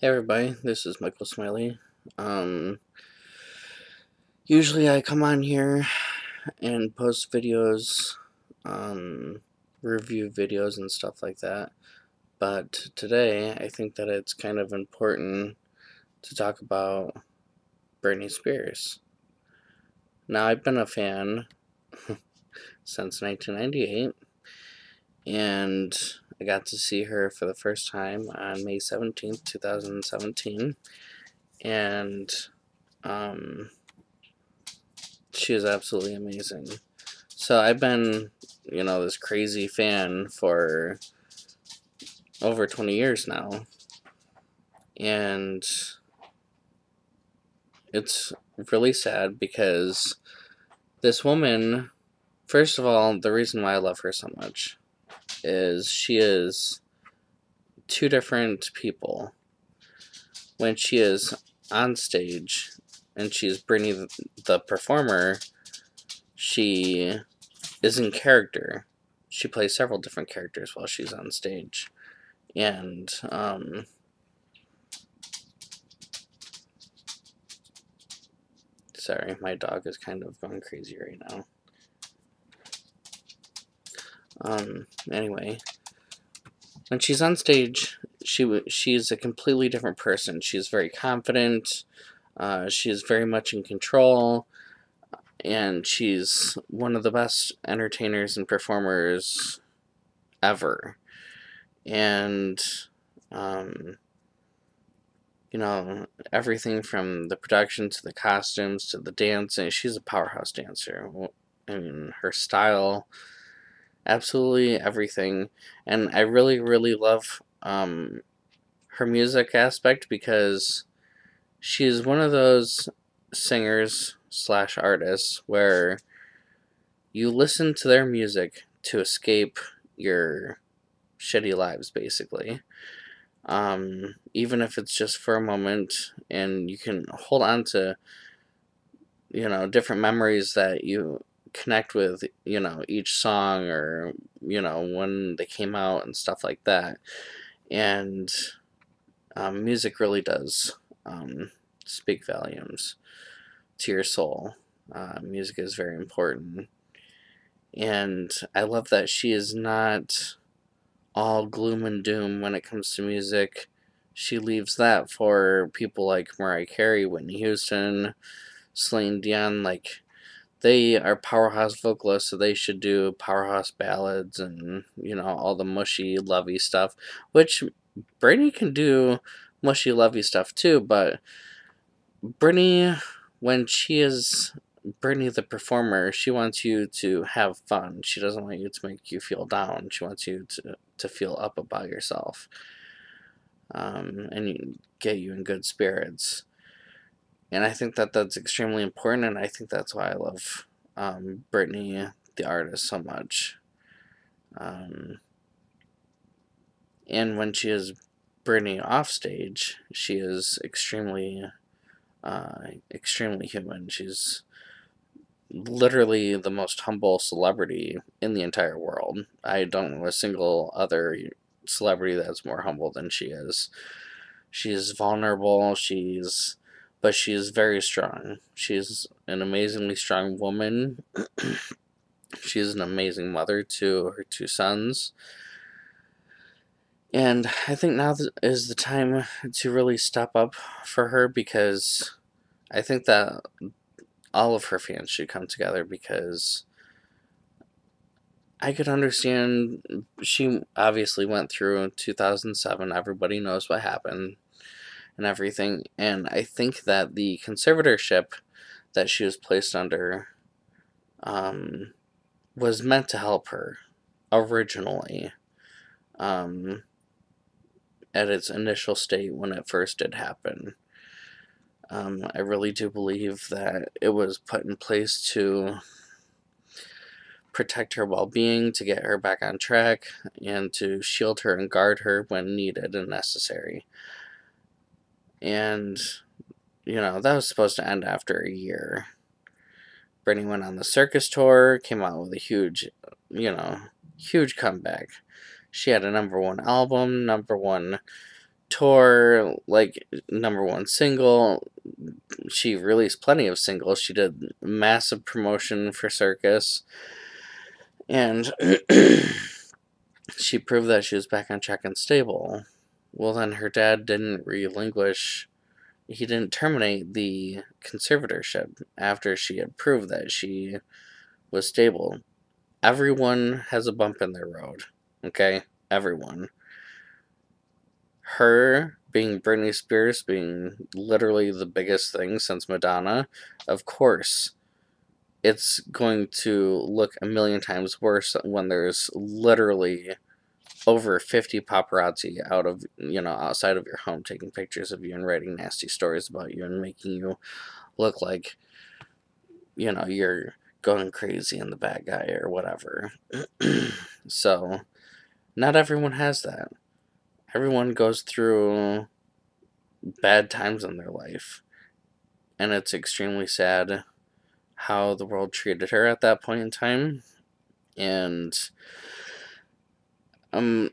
Hey everybody, this is Michael Smiley. Um, usually I come on here and post videos, um, review videos and stuff like that. But today I think that it's kind of important to talk about Britney Spears. Now I've been a fan since 1998 and I got to see her for the first time on May 17th, 2017. And um, she is absolutely amazing. So I've been, you know, this crazy fan for over 20 years now. And it's really sad because this woman, first of all, the reason why I love her so much is she is two different people. When she is on stage and she's Britney the performer, she is in character. She plays several different characters while she's on stage. And, um, sorry, my dog is kind of going crazy right now. Um, anyway, when she's on stage, she she's a completely different person. She's very confident. Uh, she is very much in control, and she's one of the best entertainers and performers ever. And um, you know everything from the production to the costumes to the dancing. She's a powerhouse dancer. Mean, her style absolutely everything. And I really, really love um, her music aspect because she's one of those singers slash artists where you listen to their music to escape your shitty lives, basically. Um, even if it's just for a moment, and you can hold on to, you know, different memories that you connect with you know each song or you know when they came out and stuff like that. And um, music really does um, speak volumes to your soul. Uh, music is very important. And i love that she is not all gloom and doom when it comes to music. She leaves that for people like mariah carey whitney houston celine dion like they are powerhouse vocalists, so they should do powerhouse ballads and you know all the mushy, lovey stuff. Which Britney can do mushy, lovey stuff too, but Britney, when she is Britney the performer, she wants you to have fun. She doesn't want you to make you feel down. She wants you to to feel up about yourself, um, and get you in good spirits and I think that that's extremely important, and I think that's why I love um, Britney, the artist, so much. Um, and when she is Britney off stage, she is extremely, uh, extremely human. She's literally the most humble celebrity in the entire world. I don't know a single other celebrity that's more humble than she is. She's vulnerable. She's but she is very strong. She is an amazingly strong woman. she is an amazing mother to her two sons. And I think now is the time to really step up for her because I think that all of her fans should come together because I could understand she obviously went through 2007. Everybody knows what happened and everything. And I think that the conservatorship that she was placed under um, was meant to help her originally um, at its initial state when it first did happen. Um, I really do believe that it was put in place to protect her well being, to get her back on track, and to shield her and guard her when needed and necessary and you know that was supposed to end after a year. Britney went on the circus tour, came out with a huge, you know, huge comeback. She had a number one album, number one tour like number one single. She released plenty of singles. She did massive promotion for Circus. And she proved that she was back on track and stable. Well, then her dad didn't relinquish, he didn't terminate the conservatorship after she had proved that she was stable. Everyone has a bump in their road, okay? Everyone. Her being Britney Spears being literally the biggest thing since Madonna, of course, it's going to look a million times worse when there's literally over 50 paparazzi out of you know outside of your home taking pictures of you and writing nasty stories about you and making you look like you know you're going crazy and the bad guy or whatever. So not everyone has that. Everyone goes through bad times in their life and it's extremely sad how the world treated her at that point in time and um,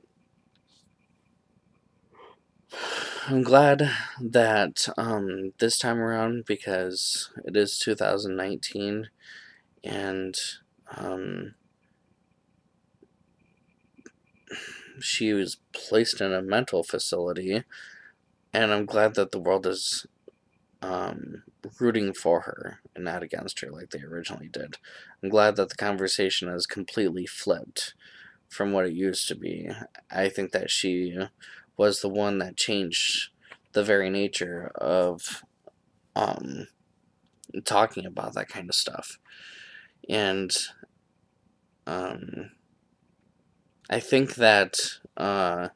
I'm glad that um, this time around because it is 2019 and um, she was placed in a mental facility and I'm glad that the world is um, rooting for her and not against her like they originally did. I'm glad that the conversation has completely flipped from what it used to be. I think that she was the one that changed the very nature of um, talking about that kind of stuff. And um, I think that uh,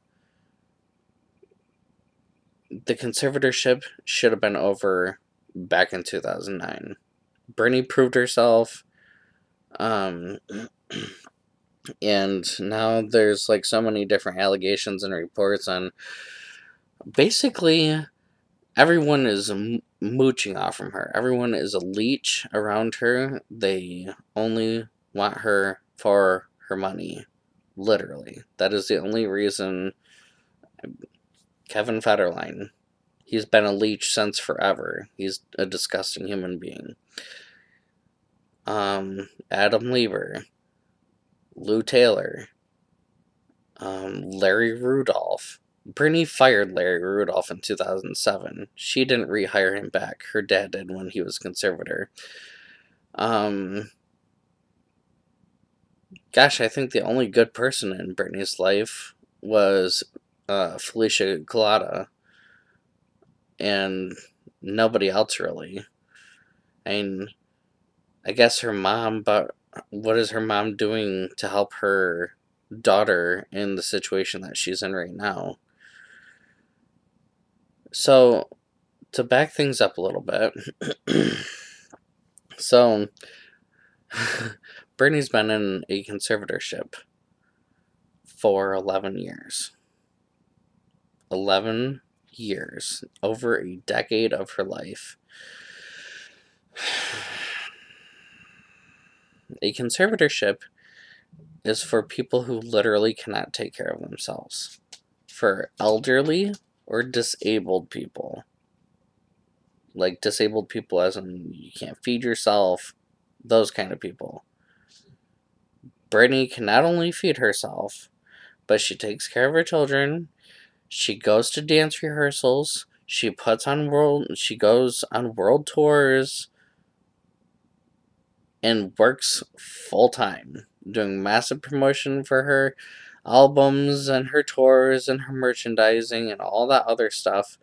the conservatorship should have been over back in 2009. Bernie proved herself. Um, and now there's like so many different allegations and reports on basically everyone is mooching off from her. Everyone is a leech around her. They only want her for her money literally. That is the only reason kevin federline he's been a leech since forever. He's a disgusting human being. Um adam leber Lou Taylor, um, Larry Rudolph. Britney fired Larry Rudolph in 2007. She didn't rehire him back. Her dad did when he was conservator. Um, gosh, I think the only good person in Britney's life was uh, Felicia Culotta. And nobody else really. I mean, I guess her mom, but what is her mom doing to help her daughter in the situation that she's in right now? So, to back things up a little bit, so Bernie's been in a conservatorship for 11 years. 11 years, over a decade of her life. A conservatorship is for people who literally cannot take care of themselves, for elderly or disabled people. Like disabled people, as in you can't feed yourself, those kind of people. Britney can not only feed herself, but she takes care of her children. She goes to dance rehearsals. She puts on world. She goes on world tours and works full time, doing massive promotion for her albums and her tours and her merchandising and all that other stuff.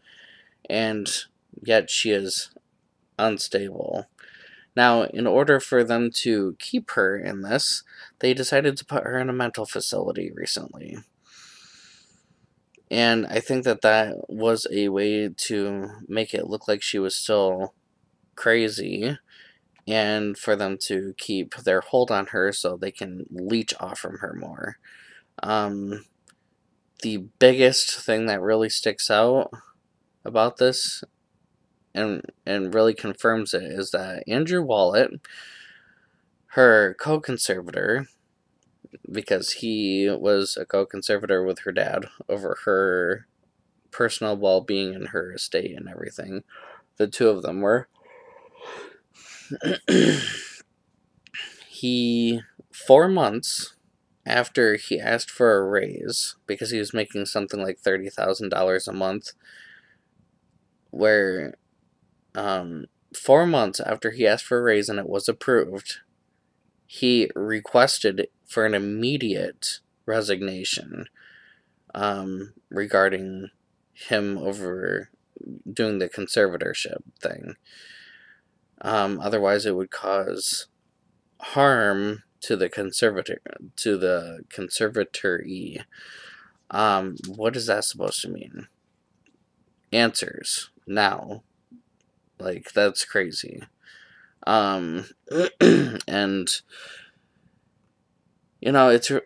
And yet she is unstable. Now, in order for them to keep her in this, they decided to put her in a mental facility recently. And I think that that was a way to make it look like she was still crazy and for them to keep their hold on her so they can leech off from her more. Um, the biggest thing that really sticks out about this and and really confirms it is that Andrew Wallet, her co-conservator, because he was a co-conservator with her dad over her personal well being and her estate and everything. The two of them were. he, four months after he asked for a raise, because he was making something like $30,000 a month, where um, four months after he asked for a raise and it was approved, he requested for an immediate resignation um, regarding him over doing the conservatorship thing. Um, otherwise, it would cause harm to the conservator to the conservatory. Um, what is that supposed to mean? Answers now. Like that's crazy. Um, and you know it's re-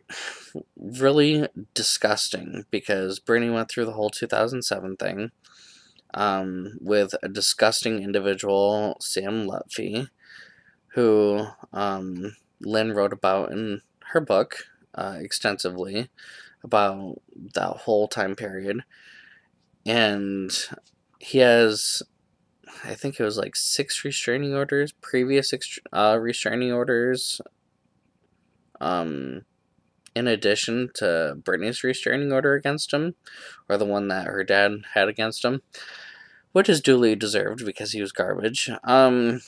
really disgusting because Britney went through the whole 2007 thing um, with a disgusting individual, Sam Lutfi, who um, Lynne wrote about in her book uh, extensively about that whole time period. And he has, I think it was like six restraining orders, previous uh, restraining orders, um, in addition to Britney's restraining order against him, or the one that her dad had against him, which is duly deserved because he was garbage. Um,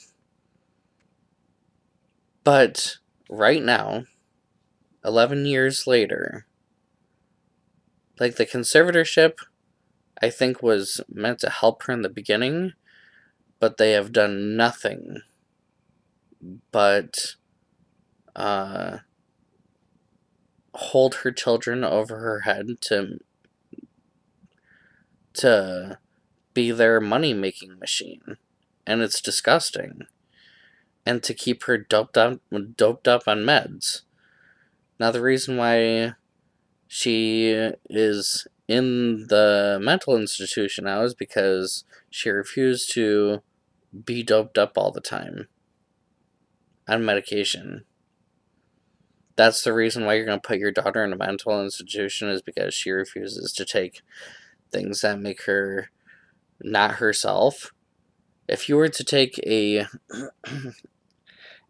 but right now, 11 years later, like the conservatorship, I think was meant to help her in the beginning, but they have done nothing but uh, hold her children over her head to to be their money making machine and it's disgusting and to keep her doped up doped up on meds. Now the reason why she is in the mental institution now is because she refused to be doped up all the time on medication. That's the reason why you're going to put your daughter in a mental institution is because she refuses to take things that make her not herself. If you were to take a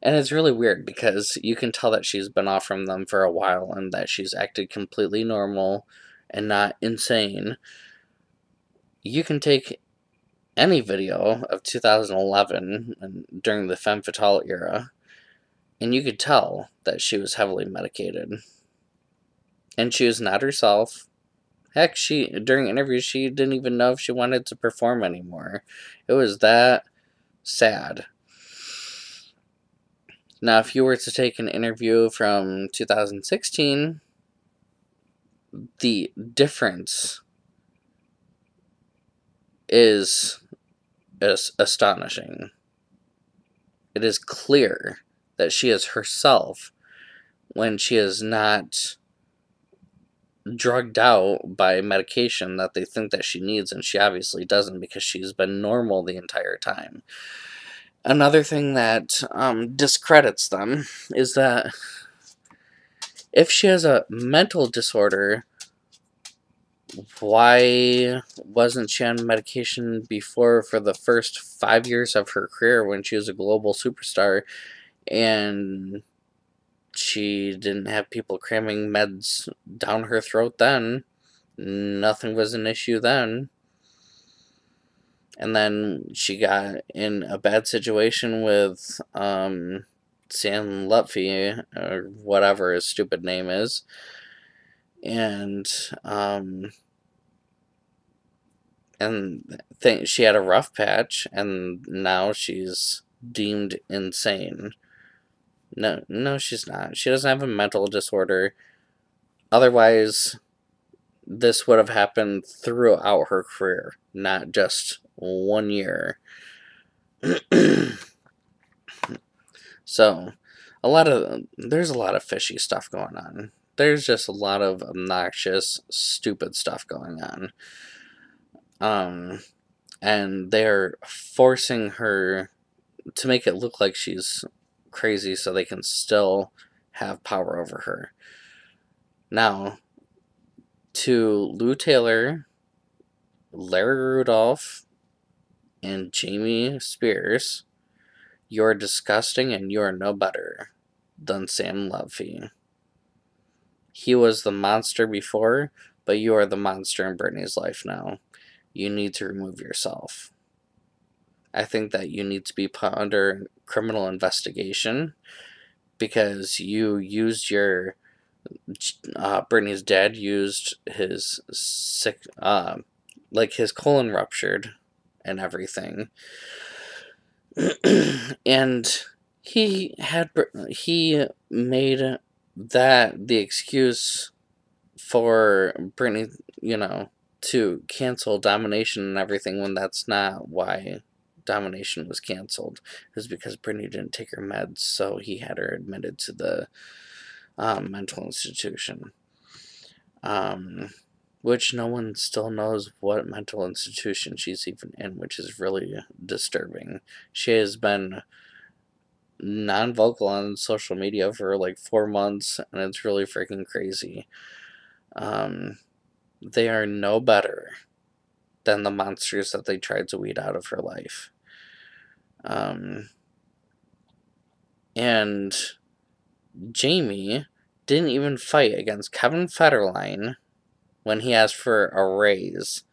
And it's really weird because you can tell that she's been off from them for a while and that she's acted completely normal and not insane. You can take any video of 2011 and during the femme fatale era, and you could tell that she was heavily medicated. And she was not herself. Heck, she during interviews she didn't even know if she wanted to perform anymore. It was that sad. Now, if you were to take an interview from 2016, the difference is, is astonishing. It is clear that she is herself when she is not drugged out by medication that they think that she needs and she obviously doesn't because she's been normal the entire time. Another thing that um, discredits them is that if she has a mental disorder, why wasn't she on medication before for the first five years of her career when she was a global superstar and she didn't have people cramming meds down her throat then? Nothing was an issue then and then she got in a bad situation with um, Sam Lutfi or whatever his stupid name is, and um, and think she had a rough patch, and now she's deemed insane. No, no, she's not. She doesn't have a mental disorder. Otherwise, this would have happened throughout her career, not just one year. so, a lot of there's a lot of fishy stuff going on. There's just a lot of obnoxious, stupid stuff going on. Um, and they're forcing her to make it look like she's crazy so they can still have power over her. Now, to Lou Taylor Larry Rudolph and Jamie Spears, you're disgusting and you're no better than Sam Lutfi. He was the monster before, but you are the monster in Britney's life now. You need to remove yourself. I think that you need to be put under criminal investigation because you used your uh, Britney's dad used his sick, uh, like his colon ruptured and everything. and he had, he made that the excuse for Britney, you know, to cancel domination and everything when that's not why domination was canceled. Was because Britney didn't take her meds, so he had her admitted to the um, mental institution. Um, which no one still knows what mental institution she's even in, which is really disturbing. She has been non vocal on social media for like four months, and it's really freaking crazy. Um, they are no better than the monsters that they tried to weed out of her life. Um, and Jamie didn't even fight against Kevin Federline when he asked for a raise.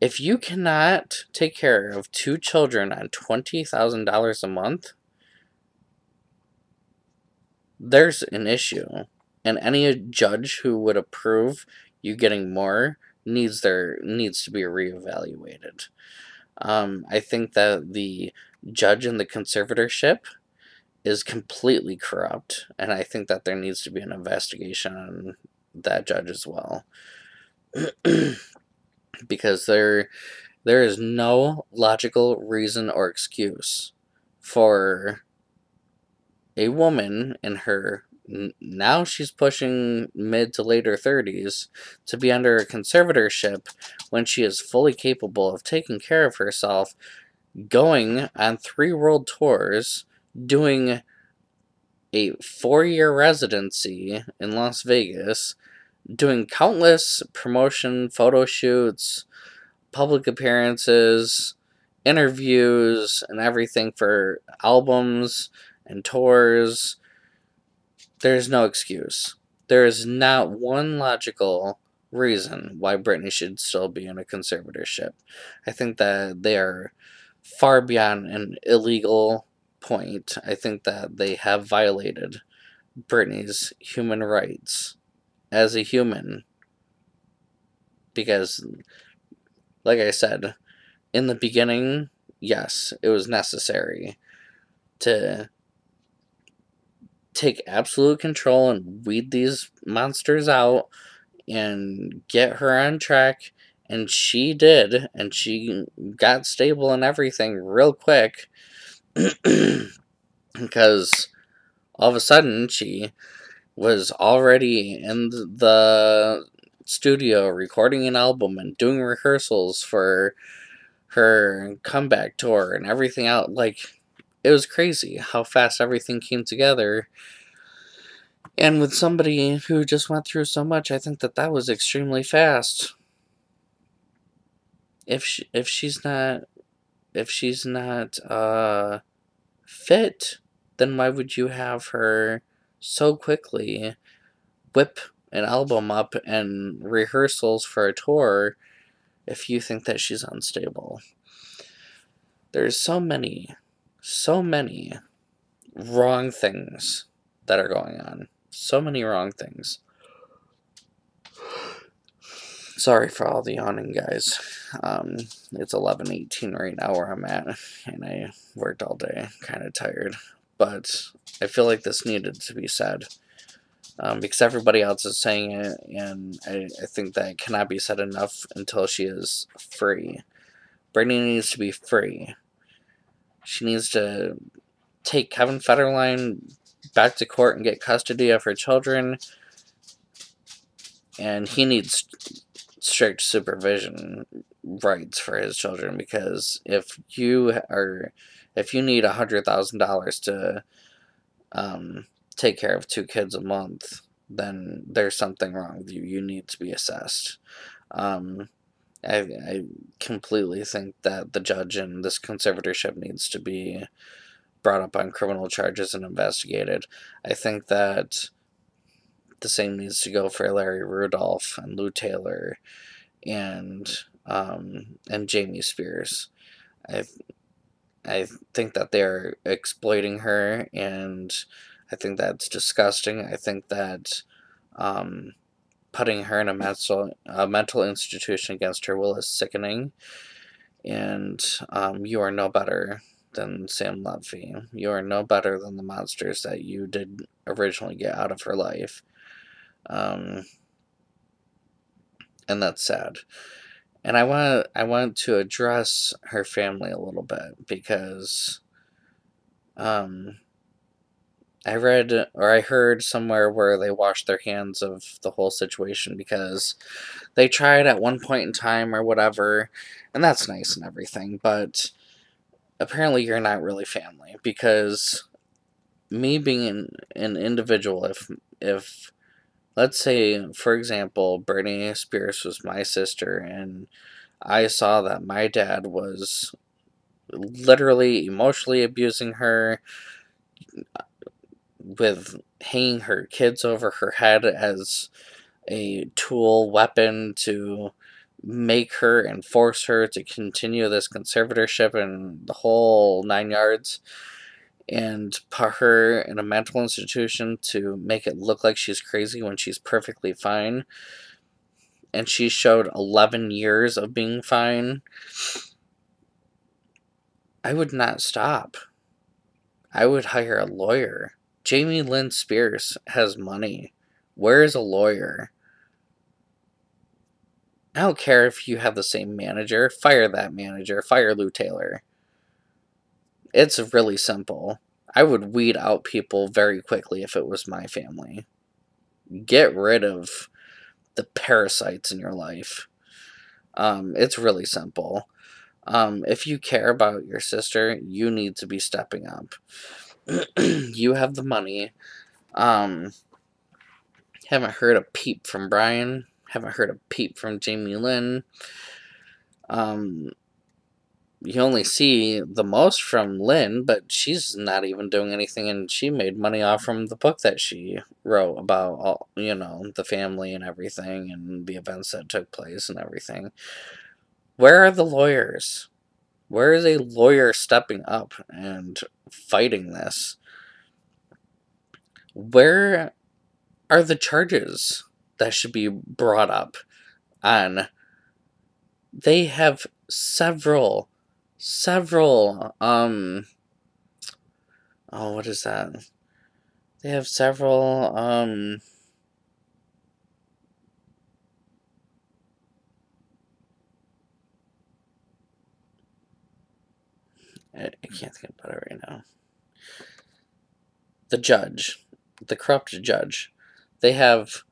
If you cannot take care of two children on $20,000 a month, there's an issue. And any judge who would approve you getting more needs their needs to be reevaluated. Um, I think that the judge in the conservatorship is completely corrupt, and I think that there needs to be an investigation on that judge as well. because there there is no logical reason or excuse for a woman in her now she's pushing mid to later 30s to be under a conservatorship when she is fully capable of taking care of herself, going on three world tours, doing a four year residency in Las Vegas, doing countless promotion photo shoots, public appearances, interviews, and everything for albums and tours there's no excuse. There is not one logical reason why Britney should still be in a conservatorship. I think that they are far beyond an illegal point. I think that they have violated Britney's human rights as a human. Because, like I said, in the beginning, yes, it was necessary to take absolute control and weed these monsters out and get her on track. And she did, and she got stable and everything real quick. because all of a sudden she was already in the studio recording an album and doing rehearsals for her comeback tour and everything out. Like, it was crazy how fast everything came together. And with somebody who just went through so much, I think that that was extremely fast. If she, if she's not if she's not uh fit, then why would you have her so quickly whip an album up and rehearsals for a tour if you think that she's unstable? There's so many so many wrong things that are going on. So many wrong things. Sorry for all the yawning, guys. Um, it's 11.18 right now where I'm at, and I worked all day, kind of tired. But I feel like this needed to be said. Um, because everybody else is saying it, and I, I think that cannot be said enough until she is free. Britney needs to be free. She needs to take Kevin Federline back to court and get custody of her children. And he needs strict supervision rights for his children because if you are if you need a hundred thousand dollars to um, take care of two kids a month, then there's something wrong with you. You need to be assessed. Um, I, I completely think that the judge in this conservatorship needs to be brought up on criminal charges and investigated. I think that the same needs to go for Larry Rudolph and Lou Taylor and um, and Jamie Spears. I I think that they're exploiting her, and I think that's disgusting. I think that um, putting her in a mental a mental institution against her will is sickening. And um, you are no better than Sam Lutfi. You are no better than the monsters that you did originally get out of her life. Um, and that's sad. And I want I want to address her family a little bit because um, I read or I heard somewhere where they washed their hands of the whole situation because they tried at one point in time or whatever, and that's nice and everything, but apparently you're not really family because me being an, an individual if if let's say for example Britney Spears was my sister and I saw that my dad was literally emotionally abusing her with hanging her kids over her head as a tool weapon to make her and force her to continue this conservatorship and the whole nine yards and put her in a mental institution to make it look like she's crazy when she's perfectly fine. And she showed 11 years of being fine. I would not stop. I would hire a lawyer jamie lynn spears has money where is a lawyer I don't care if you have the same manager. Fire that manager. Fire Lou Taylor. It's really simple. I would weed out people very quickly if it was my family. Get rid of the parasites in your life. Um, it's really simple. Um, if you care about your sister, you need to be stepping up. you have the money. Um, haven't heard a peep from Bryan. Haven't heard a peep from Jamie Lynn. Um, you only see the most from Lynne, but she's not even doing anything, and she made money off from the book that she wrote about all you know the family and everything, and the events that took place and everything. Where are the lawyers? Where is a lawyer stepping up and fighting this? Where are the charges? that should be brought up and they have several several um oh what is that they have several um I, can't think about it right now. The judge the corrupt judge they have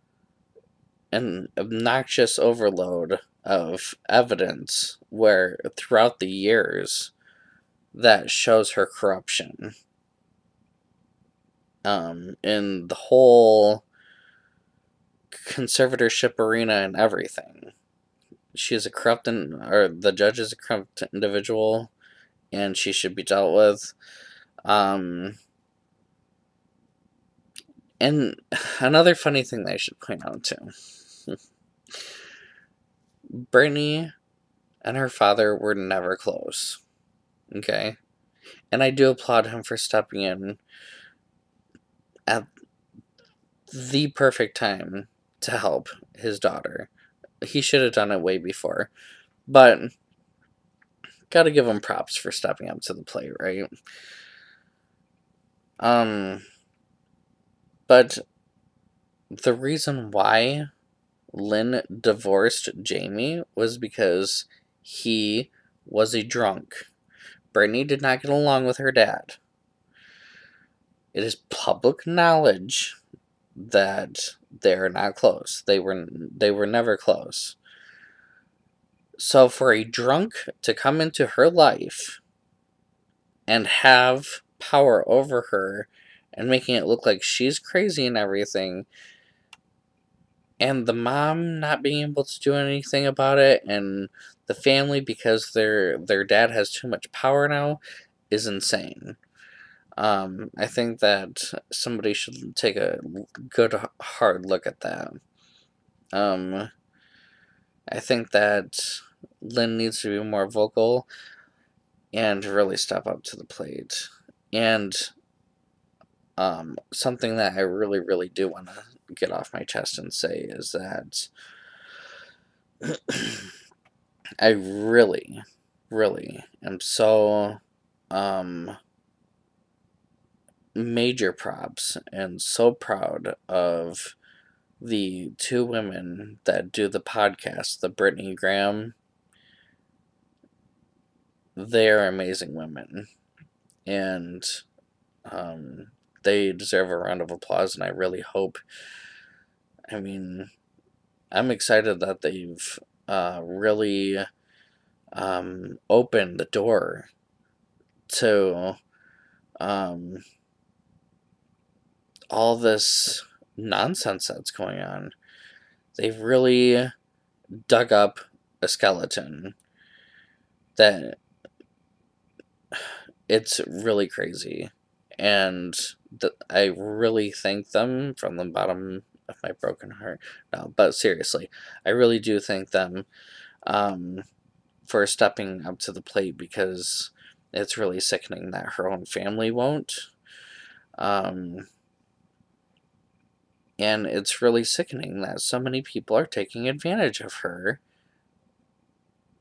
an obnoxious overload of evidence where throughout the years that shows her corruption. Um, in the whole conservatorship arena and everything. She is a corrupt, in, or the judge is a corrupt individual, and she should be dealt with. Um, and another funny thing that I should point out too Britney and her father were never close. Okay? And I do applaud him for stepping in at the perfect time to help his daughter. He should have done it way before. But gotta give him props for stepping up to the plate, right? Um but the reason why Lynne divorced Jamie was because he was a drunk. Britney did not get along with her dad. It is public knowledge that they're not close. They were they were never close. So for a drunk to come into her life and have power over her and making it look like she's crazy and everything and the mom not being able to do anything about it and the family because their their dad has too much power now is insane. Um, I think that somebody should take a good hard look at that. Um, I think that Lynne needs to be more vocal and really step up to the plate. And um, something that I really, really do want to get off my chest and say is that I really, really am so um, major props and so proud of the two women that do the podcast, the Britney's Gram. They're amazing women. And um, they deserve a round of applause, and I really hope. I mean, I'm excited that they've uh, really um, opened the door to um, all this nonsense that's going on. They've really dug up a skeleton that it's really crazy. And th- I really thank them from the bottom of my broken heart. No, but seriously, I really do thank them um, for stepping up to the plate because it's really sickening that her own family won't. Um, and it's really sickening that so many people are taking advantage of her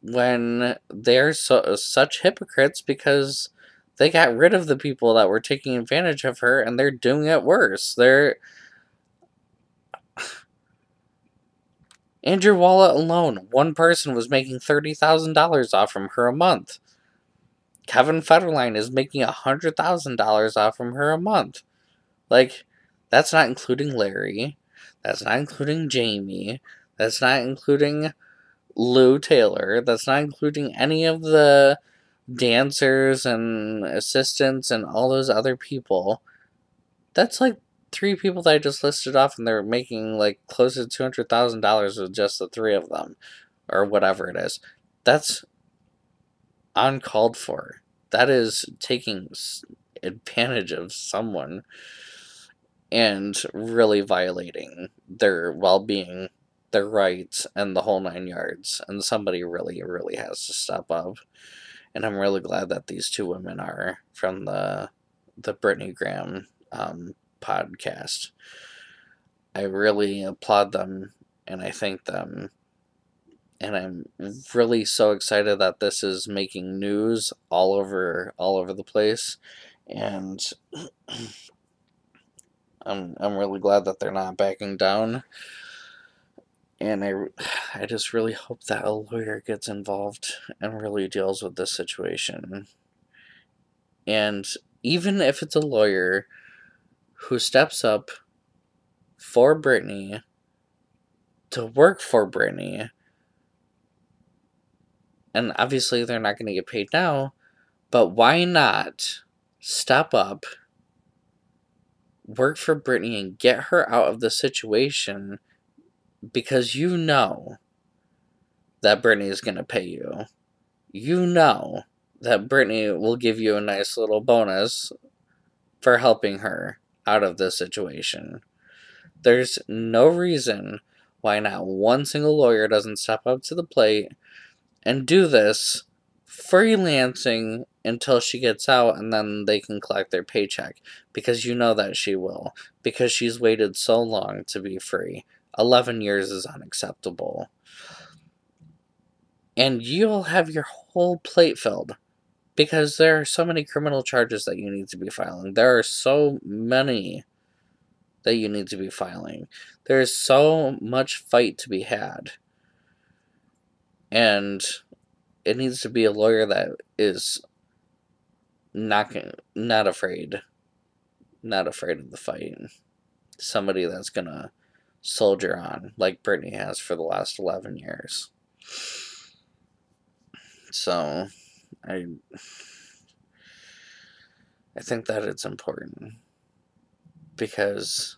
when they're so, such hypocrites because they got rid of the people that were taking advantage of her and they're doing it worse. They're. Andrew Wallet alone, one person was making $30,000 off from her a month. Kevin Federline is making $100,000 off from her a month. Like, that's not including Larry. That's not including Jamie. That's not including Lou Taylor. That's not including any of the dancers and assistants and all those other people. That's like three people that I just listed off, and they're making like close to two hundred thousand dollars with just the three of them, or whatever it is. That's uncalled for. That is taking advantage of someone and really violating their well being, their rights, and the whole nine yards. And somebody really, really has to step up. And I'm really glad that these two women are from the the Britney's Gram um, podcast. I really applaud them and I thank them. And I'm really so excited that this is making news all over all over the place. And I'm I'm really glad that they're not backing down. And I, I just really hope that a lawyer gets involved and really deals with this situation. And even if it's a lawyer who steps up for Britney to work for Britney, and obviously they're not going to get paid now, but why not step up work for Britney and get her out of the situation because you know that Britney is going to pay you. You know that Britney will give you a nice little bonus for helping her out of this situation. There's no reason why not one single lawyer doesn't step up to the plate and do this freelancing until she gets out and then they can collect their paycheck because you know that she will because she's waited so long to be free 11 years is unacceptable. And you'll have your whole plate filled because there are so many criminal charges that you need to be filing. There are so many that you need to be filing. There's so much fight to be had. And it needs to be a lawyer that is not not afraid, not afraid of the fight. Somebody that's gonna soldier on like Britney has for the last eleven years. So, I I think that it's important because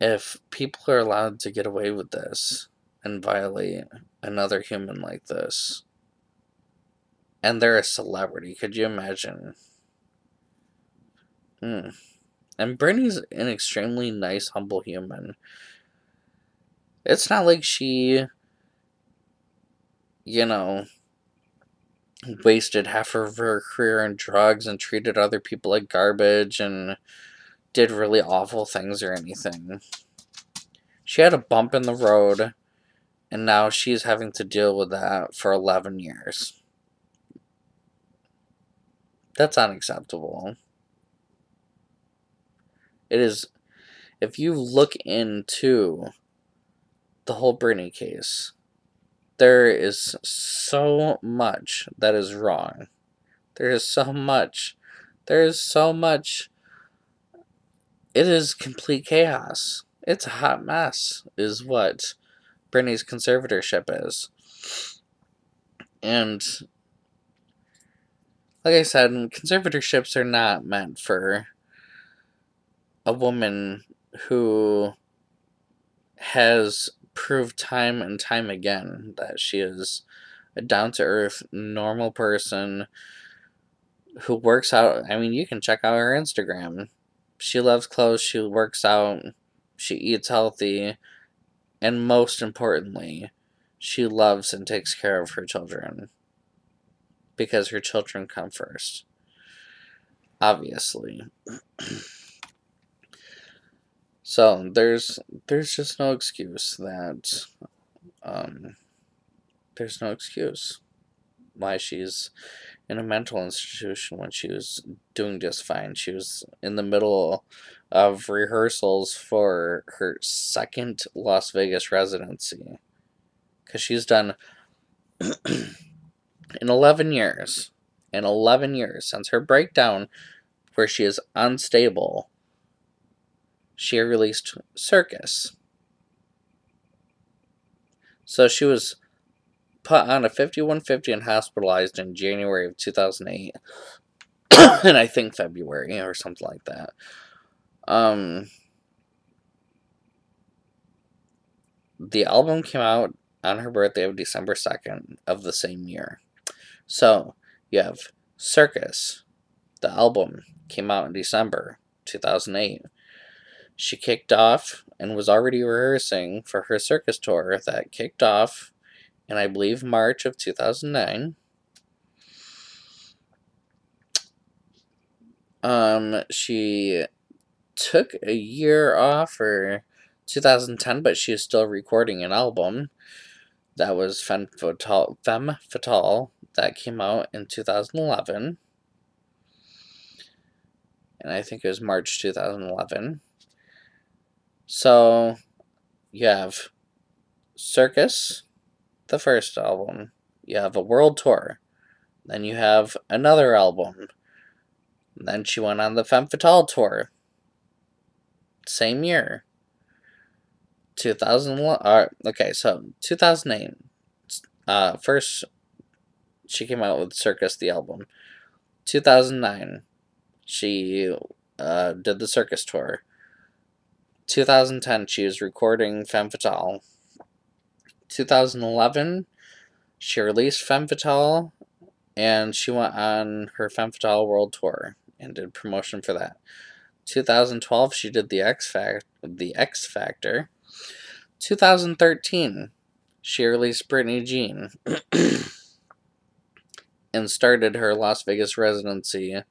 if people are allowed to get away with this and violate another human like this, and they're a celebrity, could you imagine? Hmm. And Britney's an extremely nice, humble human. It's not like she, you know, wasted half of her career in drugs and treated other people like garbage and did really awful things or anything. She had a bump in the road, and now she's having to deal with that for 11 years. That's unacceptable. It is, if you look into the whole Britney case, there is so much that is wrong. There is so much. There is so much. It is complete chaos. It's a hot mess, is what Britney's conservatorship is. And, like I said, conservatorships are not meant for a woman who has proved time and time again that she is a down to earth, normal person who works out. I mean, you can check out her Instagram. She loves clothes, she works out, she eats healthy, and most importantly, she loves and takes care of her children because her children come first. Obviously. So there's there's just no excuse that um, there's no excuse why she's in a mental institution when she was doing just fine. She was in the middle of rehearsals for her second Las Vegas residency because she's done in 11 years in 11 years since her breakdown where she is unstable she released Circus. So she was put on a 5150 and hospitalized in January of 2008. and I think February or something like that. Um, the album came out on her birthday of December 2nd of the same year. So you have Circus. The album came out in December 2008 she kicked off and was already rehearsing for her circus tour that kicked off in, I believe, March of 2009. Um, she took a year off for 2010, but she is still recording an album. That was Femme Fatale, Femme Fatale that came out in 2011. And I think it was March 2011. So you have Circus, the first album. You have a world tour. Then you have another album. Then she went on the Femme Fatale tour. Same year. 2001. Uh, okay, so 2008. Uh, first, she came out with Circus, the album. 2009, she uh, did the Circus tour. 2010, she was recording Femme Fatale. 2011, she released Femme Fatale, and she went on her Femme Fatale World Tour and did promotion for that. 2012, she did the X Fact, the X Factor. 2013, she released Britney Jean and started her Las Vegas residency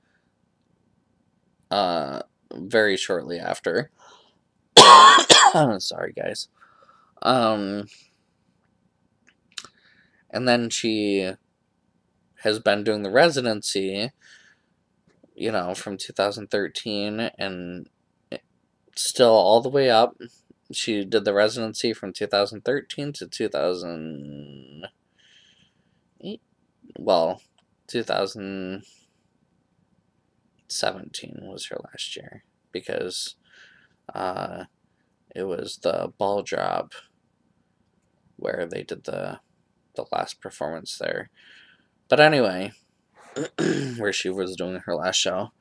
uh, very shortly after. Sorry, guys. Um, and then she has been doing the residency, you know, from 2013 and still all the way up. She did the residency from 2013 to 2000. Well, 2017 was her last year because uh, it was the ball drop where they did the the last performance there. But anyway, where she was doing her last show.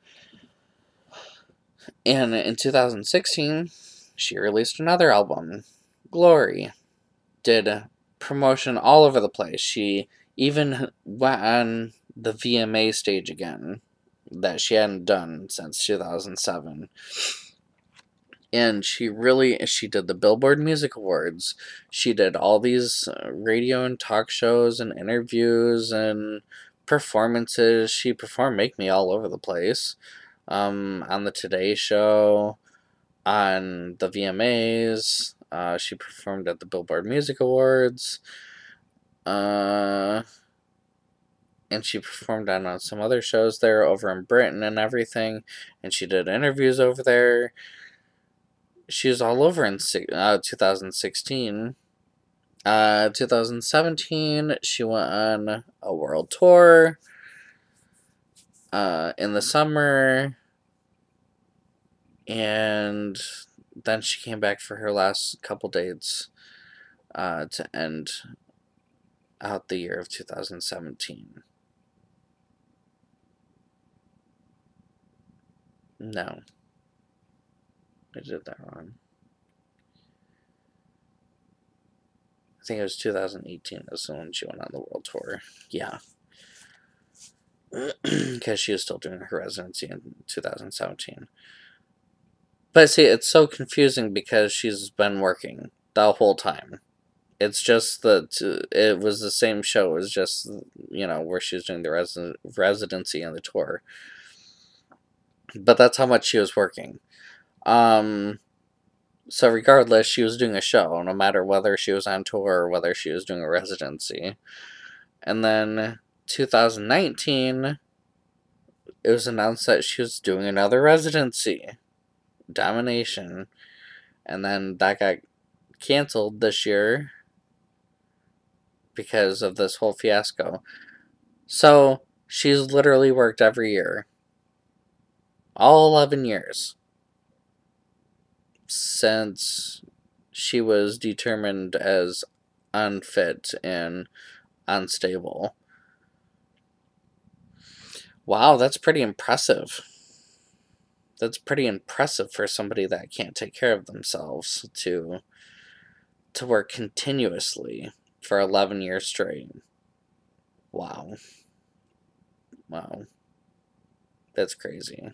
And in 2016, She released another album, Glory. Did promotion all over the place. She even went on the VMA stage again that she hadn't done since 2007 and she really she did the billboard music awards. She did all these uh, radio and talk shows and interviews and performances. She performed make me all over the place um, on the today show on the vmas uh, she performed at the billboard music awards uh, and she performed on, on some other shows there over in britain and everything and she did interviews over there she was all over in uh, 2016. Uh, 2017, she went on a world tour. Uh, in the summer, and then she came back for her last couple dates uh, to end out the year of 2017. No. I did that wrong. I think it was 2018 was when she went on the world tour. Yeah. Because she was still doing her residency in 2017. But see, it's so confusing because she's been working the whole time. It's just that uh, it was the same show. It was just, you know, where she was doing the res- residency and the tour. But that's how much she was working. Um, so regardless, she was doing a show, no matter whether she was on tour or whether she was doing a residency. And then 2019, it was announced that she was doing another residency, Domination. And then that got canceled this year because of this whole fiasco. So she's literally worked every year. All 11 years since she was determined as unfit and unstable. Wow, that's pretty impressive. That's pretty impressive for somebody that can't take care of themselves to to work continuously for 11 years straight. Wow. Wow. That's crazy.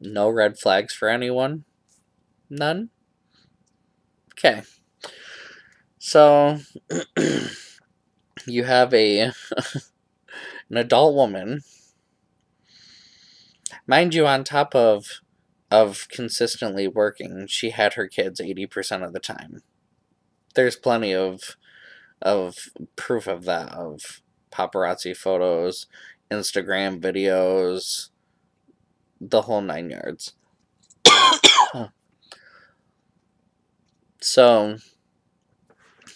No red flags for anyone? None? Okay. So, you have a an adult woman. Mind you, on top of of consistently working, she had her kids 80% of the time. There's plenty of of proof of that of paparazzi photos, Instagram videos, the whole nine yards. So,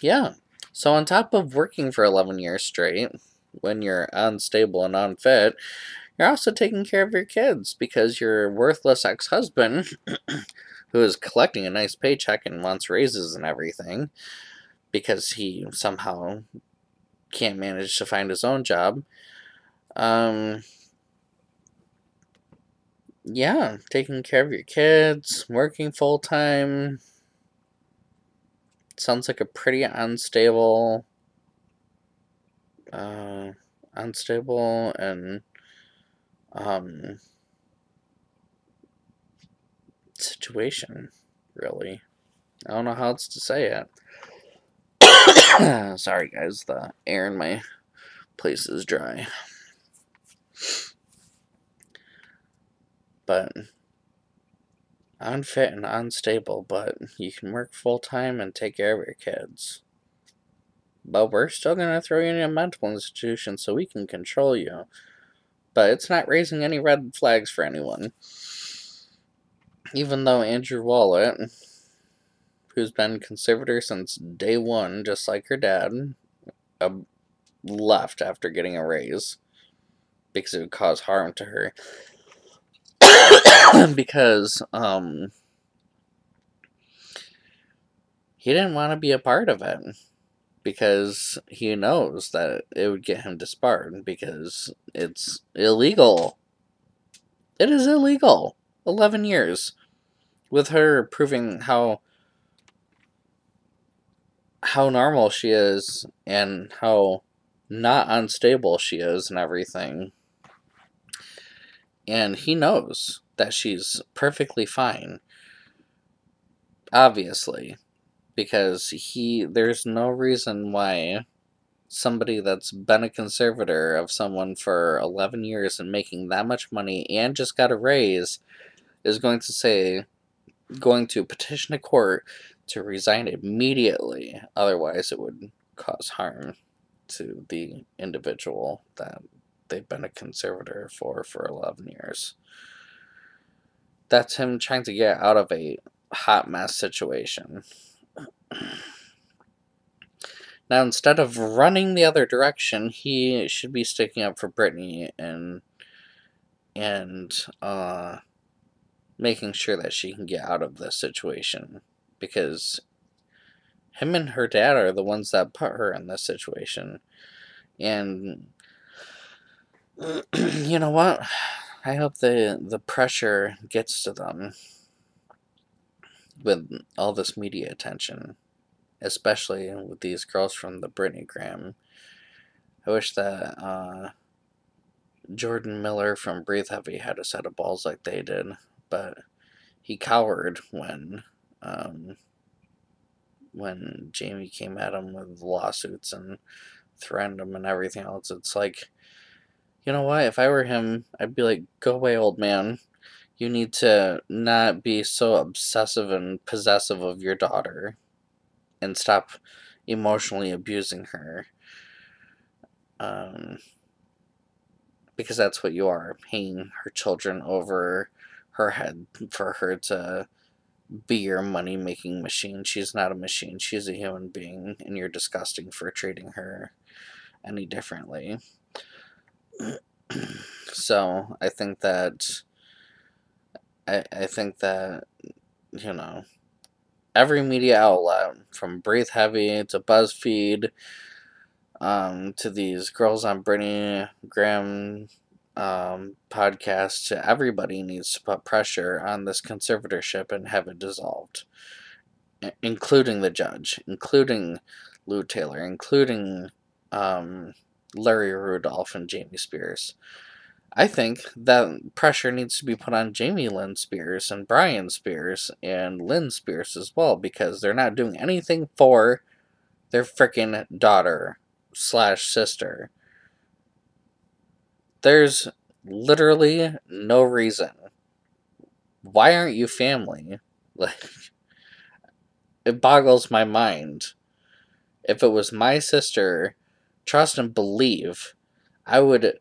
yeah. So, on top of working for 11 years straight, when you're unstable and unfit, you're also taking care of your kids because your worthless ex husband, who is collecting a nice paycheck and wants raises and everything, because he somehow can't manage to find his own job. Um, yeah, taking care of your kids, working full time, sounds like a pretty unstable, uh, unstable and um, situation, really. I don't know how else to say it. Sorry, guys, the air in my place is dry. But unfit and unstable, but you can work full time and take care of your kids. But we're still going to throw you in a mental institution so we can control you. But it's not raising any red flags for anyone. Even though Andrew Wallet, who's been conservator since day one, just like her dad, uh, left after getting a raise because it would cause harm to her. because um, he didn't want to be a part of it because he knows that it would get him disbarred because it's illegal. It is illegal. 11 years. with her proving how how normal she is and how not unstable she is and everything. And he knows that she's perfectly fine. Obviously. Because he there's no reason why somebody that's been a conservator of someone for 11 years and making that much money and just got a raise is going to say going to petition a court to resign immediately otherwise it would cause harm to the individual that they've been a conservator for for 11 years. That's him trying to get out of a hot mess situation. Now, instead of running the other direction, he should be sticking up for Britney and and uh, making sure that she can get out of this situation. Because him and her dad are the ones that put her in this situation. And you know what? I hope the the pressure gets to them with all this media attention especially with these girls from the Britney's Gram. I wish that uh, Jordan Miller from Breathe Heavy had a set of balls like they did, but he cowered when um, when Jamie came at him with lawsuits and threatened him and everything else. It's like, you know what? If I were him, I'd be like, go away, old man. You need to not be so obsessive and possessive of your daughter and stop emotionally abusing her. Um, because that's what you are paying her children over her head for her to be your money making machine. She's not a machine, she's a human being, and you're disgusting for treating her any differently. So I think that I, I think that you know every media outlet, from Breathe Heavy to BuzzFeed, um, to these Girls on Britney's Gram um, podcast, to everybody needs to put pressure on this conservatorship and have it dissolved, including the judge, including Lou Taylor, including um, Larry Rudolph and Jamie Spears. I think that pressure needs to be put on Jamie Lynn Spears and Bryan Spears and Lynne Spears as well because they're not doing anything for their freaking daughter slash sister. There's literally no reason. Why aren't you family? Like, it boggles my mind. If it was my sister, trust and believe, I would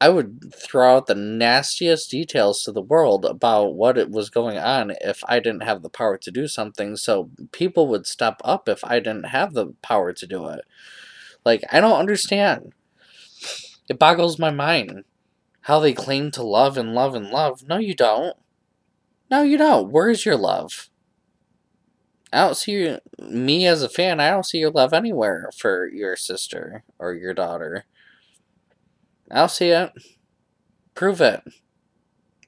I would throw out the nastiest details to the world about what it was going on if I didn't have the power to do something, so people would step up if I didn't have the power to do it. Like, I don't understand. It boggles my mind how they claim to love and love and love. No, you don't. No, you don't. Where is your love? I don't see me as a fan, I don't see your love anywhere for your sister or your daughter. I'll see it. Prove it.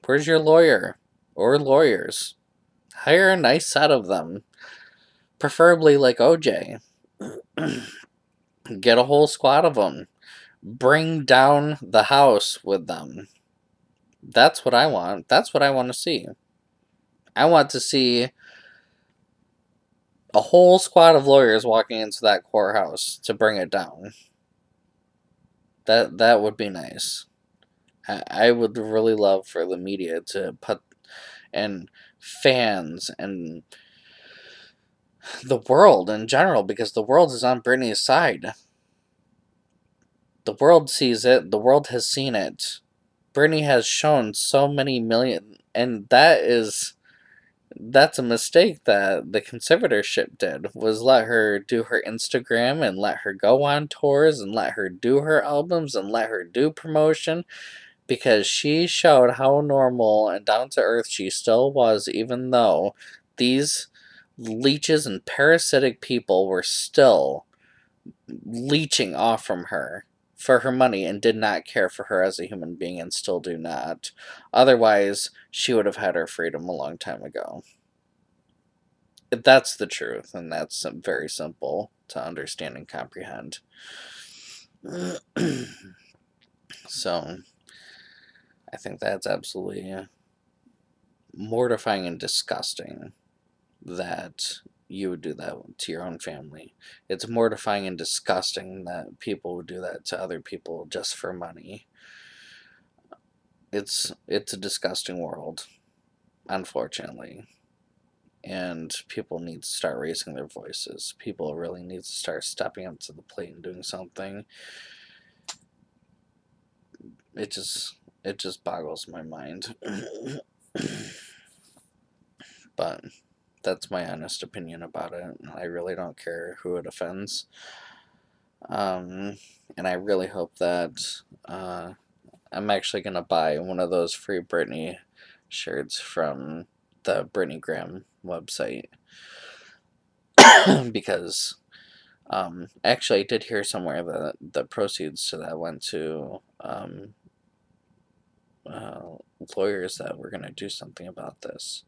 Where's your lawyer? Or lawyers? Hire a nice set of them. Preferably like OJ. Get a whole squad of them. Bring down the house with them. That's what I want. That's what I want to see. I want to see a whole squad of lawyers walking into that courthouse to bring it down. That that would be nice. I, I would really love for the media to put and fans and the world in general because the world is on Britney's side. The world sees it, the world has seen it. Britney has shown so many million and that is that's a mistake that the conservatorship did was let her do her Instagram and let her go on tours and let her do her albums and let her do promotion because she showed how normal and down to earth she still was even though these leeches and parasitic people were still leeching off from her for her money and did not care for her as a human being and still do not. Otherwise, she would have had her freedom a long time ago. That's the truth, and that's very simple to understand and comprehend. so, I think that's absolutely uh, mortifying and disgusting that you would do that to your own family. It's mortifying and disgusting that people would do that to other people just for money. It's it's a disgusting world, unfortunately. And people need to start raising their voices. People really need to start stepping up to the plate and doing something. It just it just boggles my mind. but that's my honest opinion about it. I really don't care who it offends. Um, and I really hope that uh, I'm actually going to buy one of those free Britney shirts from the Britney's Gram website. because um, actually, I did hear somewhere that the proceeds to that went to um, uh, lawyers that were going to do something about this.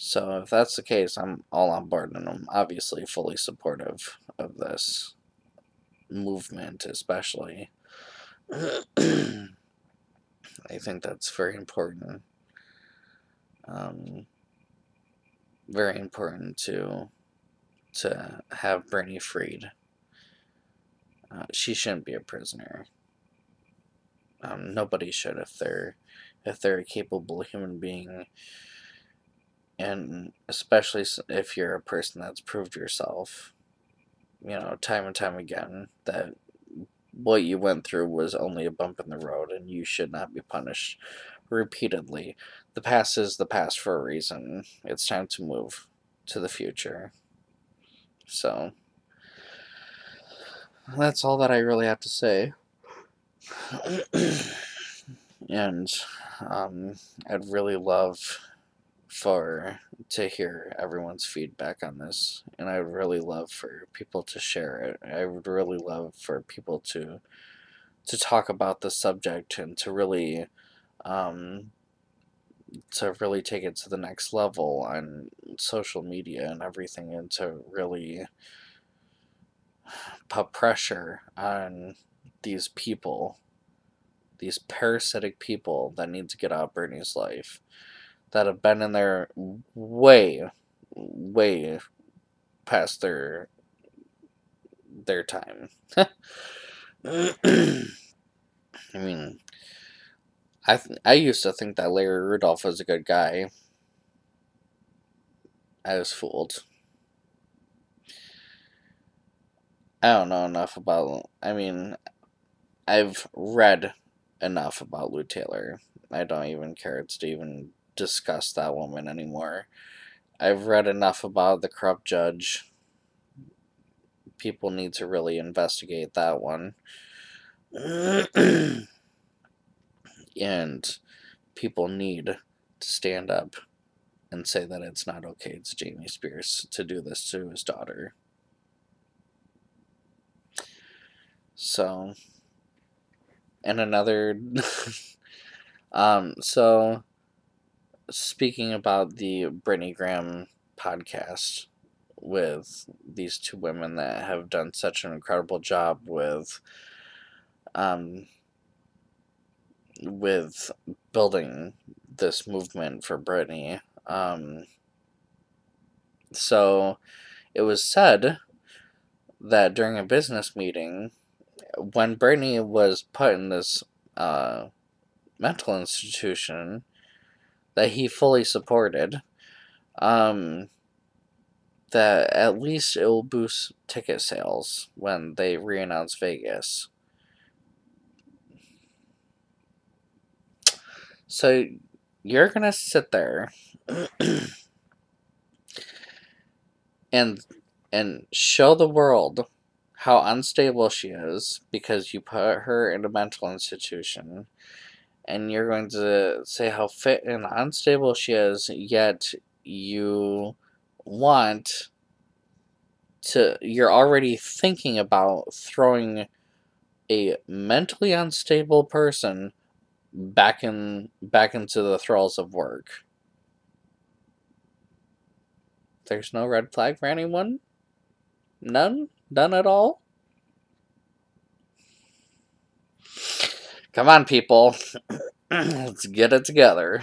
So if that's the case, I'm all on board and I'm obviously fully supportive of this movement, especially. I think that's very important. Um, very important to to have Britney freed. Uh, she shouldn't be a prisoner. Um, nobody should if they're if they're a capable human being and especially if you're a person that's proved yourself you know time and time again that what you went through was only a bump in the road and you should not be punished repeatedly. The past is the past for a reason. It's time to move to the future. So that's all that i really have to say. And um, i'd really love for to hear everyone's feedback on this and I would really love for people to share it. I would really love for people to to talk about the subject and to really um, to really take it to the next level on social media and everything and to really put pressure on these people these parasitic people that need to get out of Britney's life that have been in there way, way past their their time. I mean, I I used to think that Larry Rudolph was a good guy. I was fooled. I don't know enough about. I mean, I've read enough about Lou Taylor. I don't even care to even discuss that woman anymore. I've read enough about the corrupt judge. People need to really investigate that one. and people need to stand up and say that it's not okay to Jamie Spears to do this to his daughter. So, and another, um, so speaking about the Britney's Gram podcast with these two women that have done such an incredible job with um, with building this movement for Britney. Um, so it was said that during a business meeting, when Britney was put in this uh, mental institution, that he fully supported. Um, that at least it will boost ticket sales when they re-announce Vegas. So you're gonna sit there and and show the world how unstable she is because you put her in a mental institution and you're going to say how fit and unstable she is, yet you want to, you're already thinking about throwing a mentally unstable person back in back into the thralls of work. There's no red flag for anyone? None? None at all? Come on, people. Let's get it together.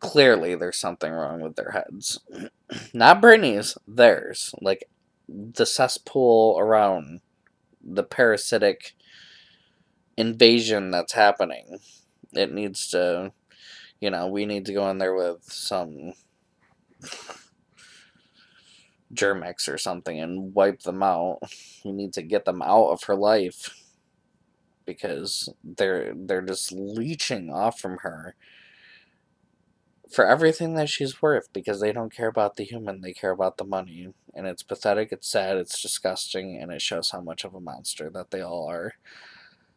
Clearly, there's something wrong with their heads. Not Britney's, theirs. Like, the cesspool around the parasitic invasion that's happening. It needs to, you know, we need to go in there with some Germ-X or something and wipe them out. We need to get them out of her life because they're they're just leeching off from her for everything that she's worth because they don't care about the human, they care about the money. And it's pathetic, it's sad, it's disgusting, and it shows how much of a monster that they all are.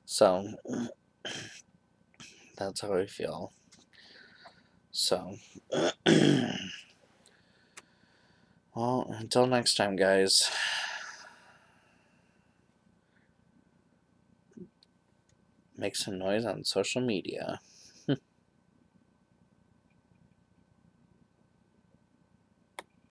So, that's how I feel. So, well, until next time, guys. Make some noise on social media.